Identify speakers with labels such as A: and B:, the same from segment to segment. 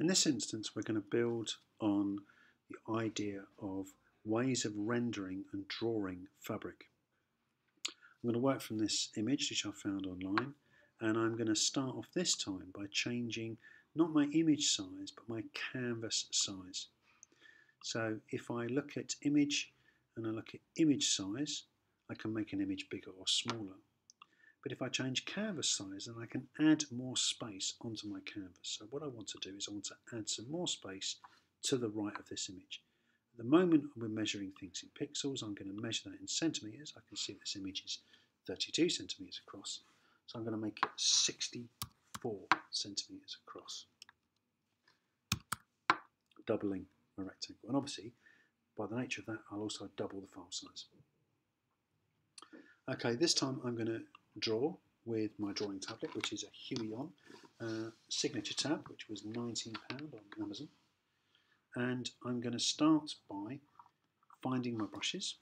A: In this instance, we're going to build on the idea of ways of rendering and drawing fabric. I'm going to work from this image which I found online and I'm going to start off this time by changing not my image size but my canvas size. So if I look at image and I look at image size I can make an image bigger or smaller. But if I change canvas size then I can add more space onto my canvas. So what I want to do is I want to add some more space to the right of this image. At the moment we're measuring things in pixels, I'm going to measure that in centimetres. I can see this image is 32 centimetres across, so I'm going to make it 64 centimetres across, doubling my rectangle. And obviously, by the nature of that, I'll also double the file size. Okay, this time I'm going to draw with my drawing tablet, which is a Huion uh, signature tab, which was £19 on Amazon. And I'm going to start by finding my brushes.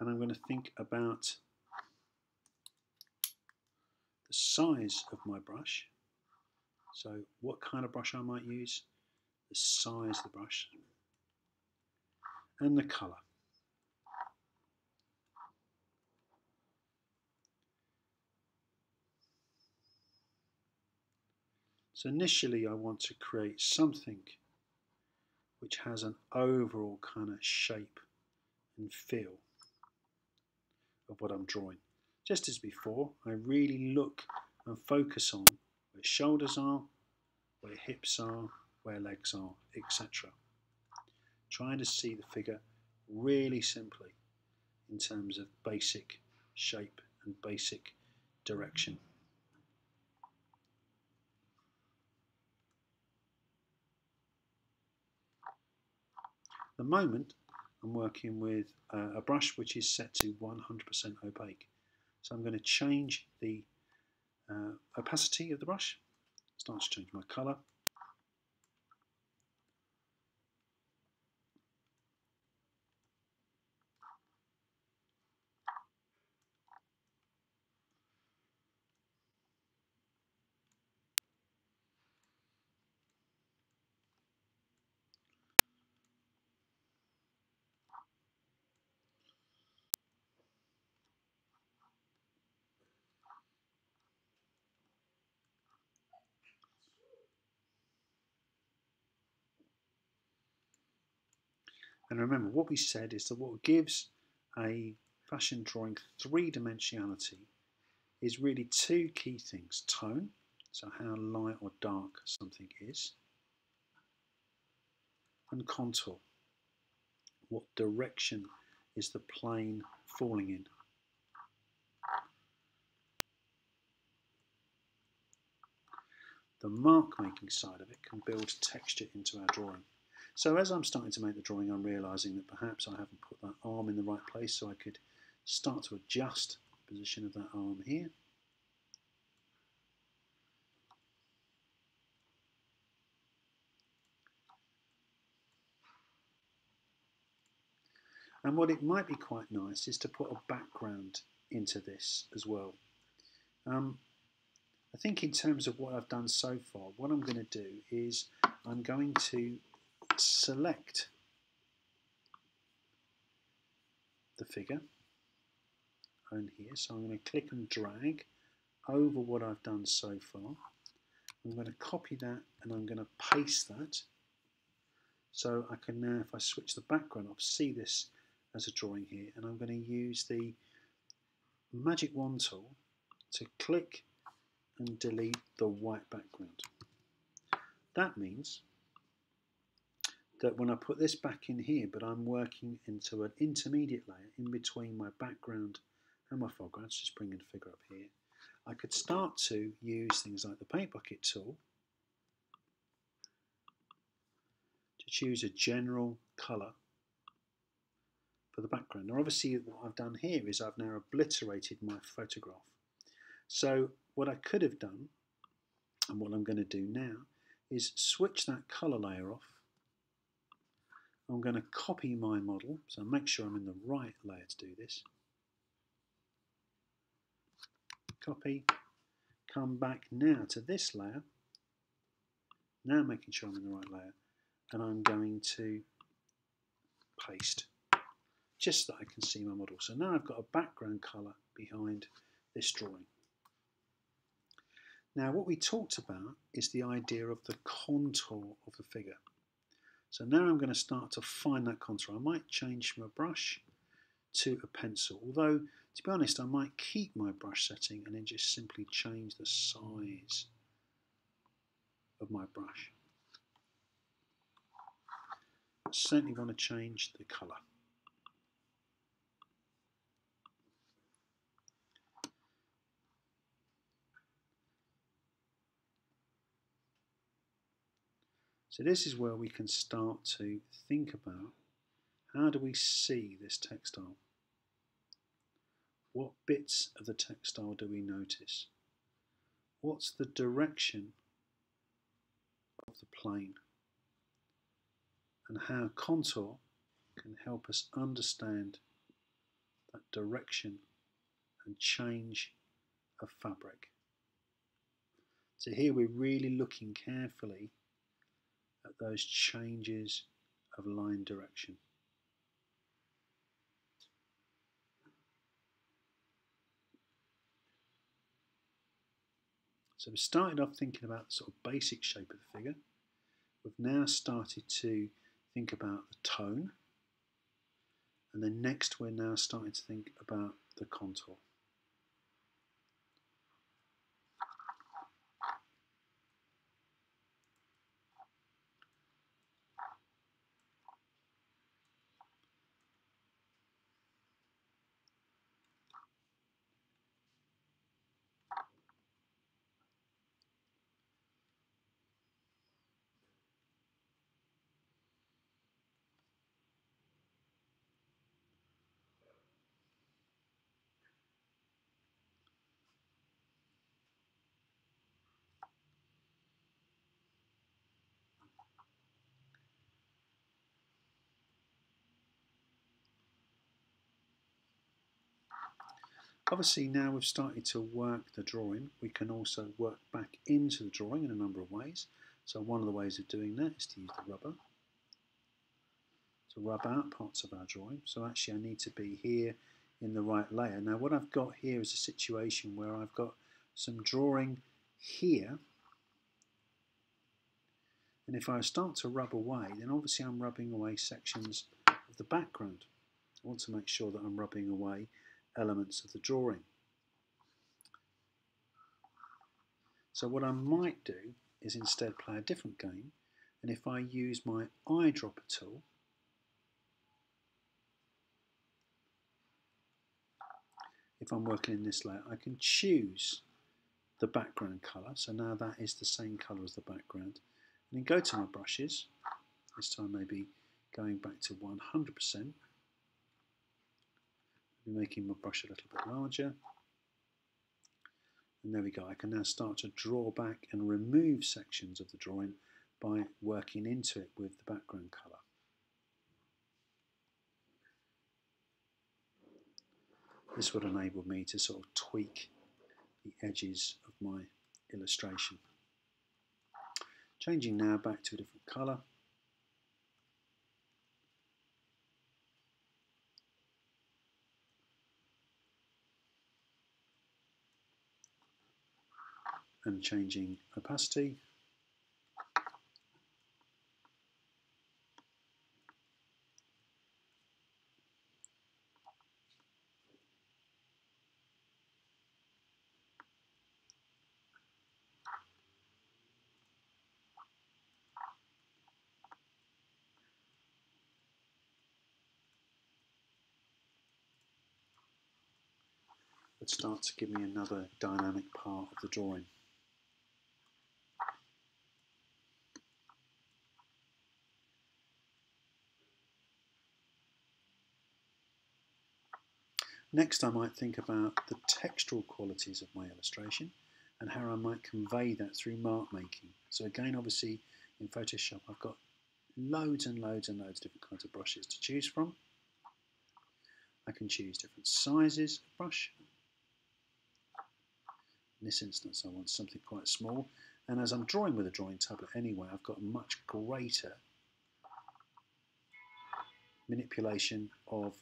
A: And I'm going to think about the size of my brush. So what kind of brush I might use the size of the brush and the colour So initially I want to create something which has an overall kind of shape and feel of what I'm drawing. Just as before, I really look and focus on where shoulders are, where hips are, where legs are, etc. Trying to see the figure really simply in terms of basic shape and basic direction. The moment I'm working with uh, a brush which is set to 100% opaque. So I'm going to change the uh, opacity of the brush, start to change my colour, And remember, what we said is that what gives a fashion drawing three-dimensionality is really two key things. Tone, so how light or dark something is, and contour, what direction is the plane falling in. The mark making side of it can build texture into our drawing. So as I'm starting to make the drawing, I'm realising that perhaps I haven't put that arm in the right place, so I could start to adjust the position of that arm here. And what it might be quite nice is to put a background into this as well. Um, I think in terms of what I've done so far, what I'm going to do is I'm going to select the figure on here. So I'm going to click and drag over what I've done so far. I'm going to copy that and I'm going to paste that. So I can now, if I switch the background off, see this as a drawing here. And I'm going to use the magic wand tool to click and delete the white background. That means that when I put this back in here, but I'm working into an intermediate layer in between my background and my foreground, just bringing the figure up here, I could start to use things like the paint bucket tool to choose a general colour for the background. Now obviously what I've done here is I've now obliterated my photograph. So what I could have done, and what I'm going to do now, is switch that colour layer off I'm going to copy my model, so make sure I'm in the right layer to do this. Copy, come back now to this layer, now making sure I'm in the right layer, and I'm going to paste, just so that I can see my model. So now I've got a background colour behind this drawing. Now what we talked about is the idea of the contour of the figure. So now I'm going to start to find that contour. I might change from a brush to a pencil, although to be honest I might keep my brush setting and then just simply change the size of my brush. I certainly want to change the colour. So this is where we can start to think about how do we see this textile? What bits of the textile do we notice? What's the direction of the plane? And how contour can help us understand that direction and change of fabric. So here we're really looking carefully at those changes of line direction. So we started off thinking about the sort of basic shape of the figure. We've now started to think about the tone. And then next we're now starting to think about the contour. Obviously now we've started to work the drawing, we can also work back into the drawing in a number of ways. So one of the ways of doing that is to use the rubber to rub out parts of our drawing. So actually I need to be here in the right layer. Now what I've got here is a situation where I've got some drawing here and if I start to rub away then obviously I'm rubbing away sections of the background. I want to make sure that I'm rubbing away elements of the drawing. So what I might do is instead play a different game and if I use my eyedropper tool if I'm working in this layer I can choose the background colour. So now that is the same colour as the background. And then go to my brushes. This time maybe going back to 100% making my brush a little bit larger. And there we go. I can now start to draw back and remove sections of the drawing by working into it with the background colour. This would enable me to sort of tweak the edges of my illustration. Changing now back to a different colour. And changing opacity. It starts to give me another dynamic part of the drawing. Next I might think about the textural qualities of my illustration and how I might convey that through mark making. So again obviously in Photoshop I've got loads and loads and loads of different kinds of brushes to choose from. I can choose different sizes of brush. In this instance I want something quite small and as I'm drawing with a drawing tablet anyway I've got a much greater manipulation of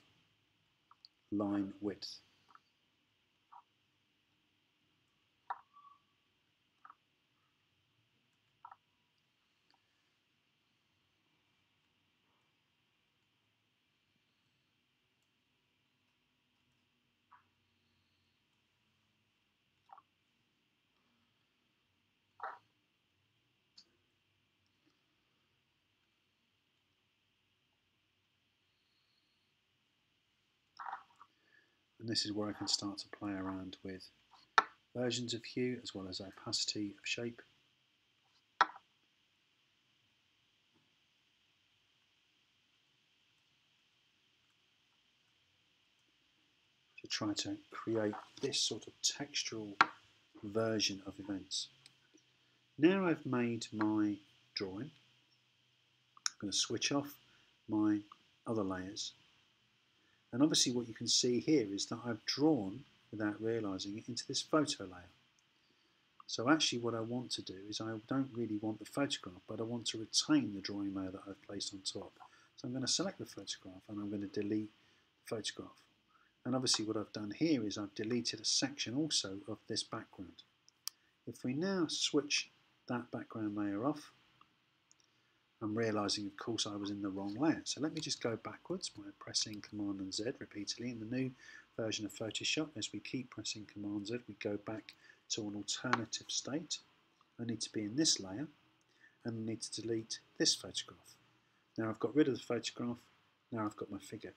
A: line width. And this is where I can start to play around with versions of hue as well as opacity of shape. To try to create this sort of textural version of events. Now I've made my drawing, I'm going to switch off my other layers and obviously what you can see here is that I've drawn, without realising it, into this photo layer. So actually what I want to do is I don't really want the photograph, but I want to retain the drawing layer that I've placed on top. So I'm going to select the photograph and I'm going to delete the photograph. And obviously what I've done here is I've deleted a section also of this background. If we now switch that background layer off, I'm realizing of course I was in the wrong layer. So let me just go backwards by pressing Command and Z repeatedly. In the new version of Photoshop, as we keep pressing Command Z, we go back to an alternative state. I need to be in this layer and I need to delete this photograph. Now I've got rid of the photograph, now I've got my figure.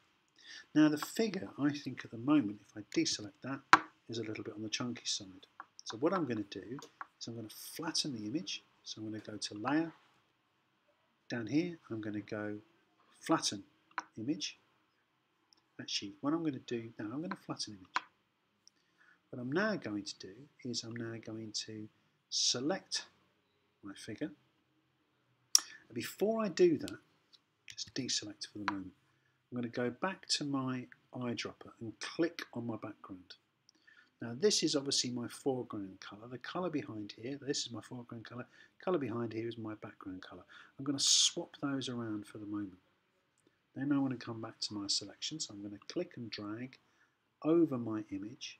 A: Now the figure, I think at the moment, if I deselect that, is a little bit on the chunky side. So what I'm going to do is I'm going to flatten the image. So I'm going to go to Layer, down here I'm going to go flatten image. Actually, what I'm going to do now, I'm going to flatten image. What I'm now going to do is I'm now going to select my figure. And before I do that, just deselect for the moment, I'm going to go back to my eyedropper and click on my background. Now this is obviously my foreground colour. The colour behind here, this is my foreground colour. Colour behind here is my background colour. I'm going to swap those around for the moment. Then I want to come back to my selection. So I'm going to click and drag over my image.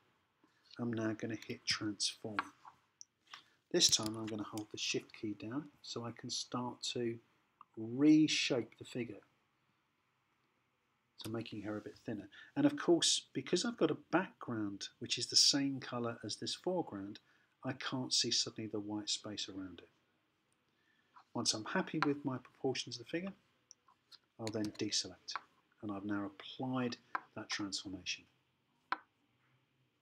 A: I'm now going to hit transform. This time I'm going to hold the shift key down so I can start to reshape the figure making her a bit thinner. And of course, because I've got a background which is the same colour as this foreground, I can't see suddenly the white space around it. Once I'm happy with my proportions of the figure, I'll then deselect and I've now applied that transformation.